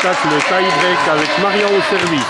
Attaque le tie-break avec Marion au service.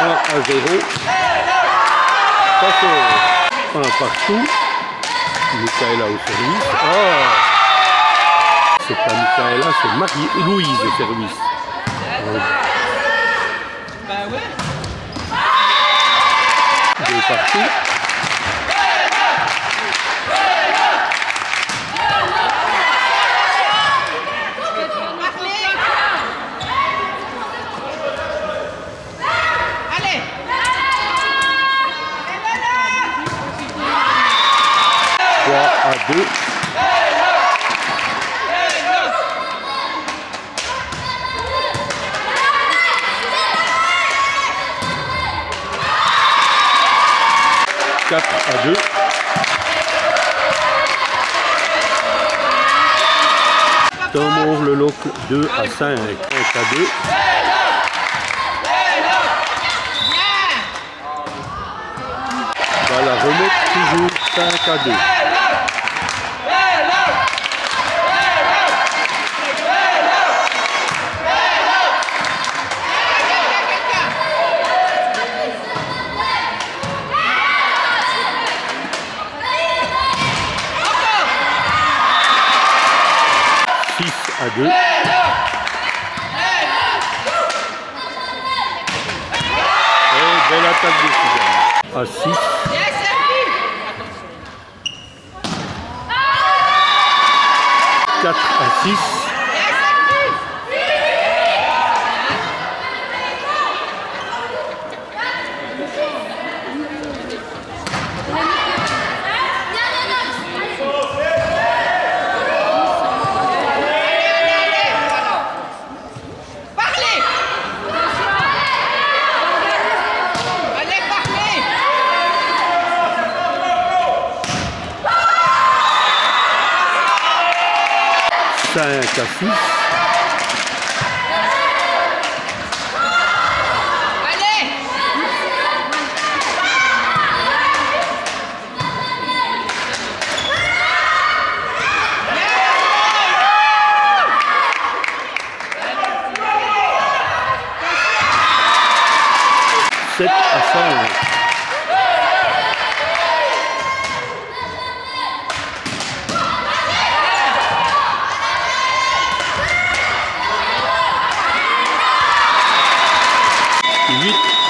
À 0. Ça c'est un partout. Michaela au service. Ah C'est pas Michaela, c'est Marie-Louise au service. Partout. Allez 3 à 2. Quatre à deux. Tom ouvre le loc 2 à 5, 5 à 2. Va la remettre toujours 5 à 2. Six à 2. Et belle attaque de Suzanne. À 6. Bien servi 4 à 6. 5 à 6. Allez Sept à 5. Huit à 5, changement de tête. 4 à 1.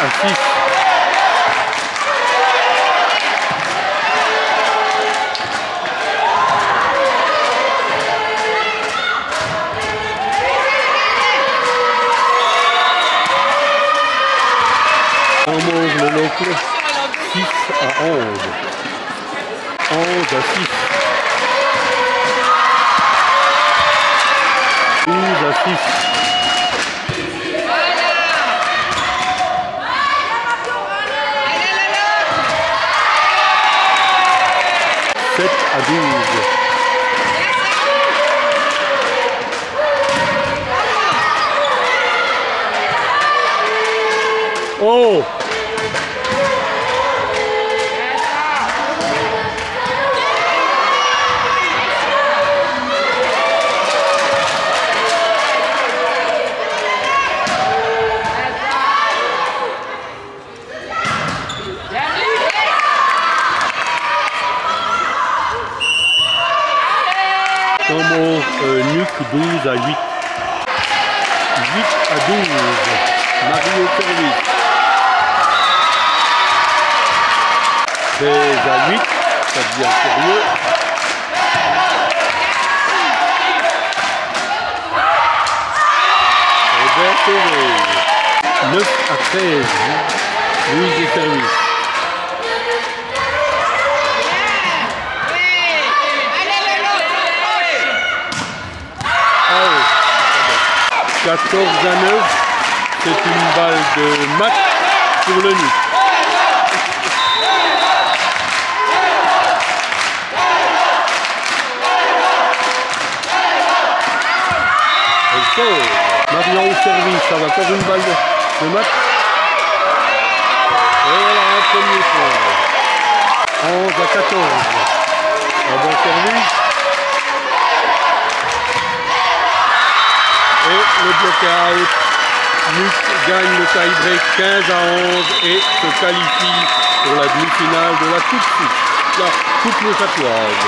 À six. On mange le locle 6 à 11. 11 à 6. 12 à 6. Adiz. Oh! Luc 12 à 8. 8 à 12. Mario Pervis. 16 à 8. Ça devient sérieux. 9 à 13. Louise. 14 à 9. C'est une balle de match pour le sort. Marion au service, ça va encore une balle de, de match. Et voilà un premier point. 11 à 14. Un bon service. Et le bloc-out. Nuc gagne le tie-break 15 à 11 et se qualifie pour la demi-finale de la Coupe la Coupe.